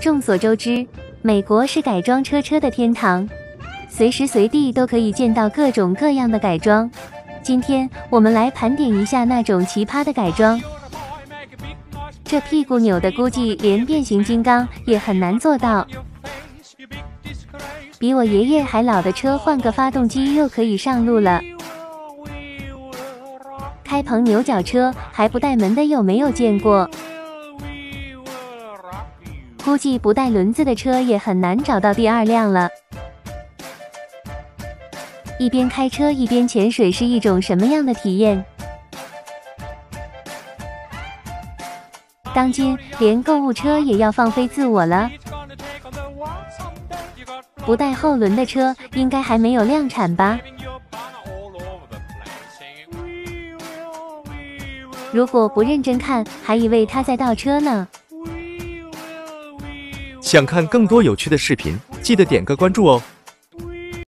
众所周知，美国是改装车车的天堂，随时随地都可以见到各种各样的改装。今天我们来盘点一下那种奇葩的改装。这屁股扭的，估计连变形金刚也很难做到。比我爷爷还老的车，换个发动机又可以上路了。开棚牛角车还不带门的，有没有见过？估计不带轮子的车也很难找到第二辆了。一边开车一边潜水是一种什么样的体验？当今连购物车也要放飞自我了，不带后轮的车应该还没有量产吧？如果不认真看，还以为他在倒车呢。想看更多有趣的视频，记得点个关注哦。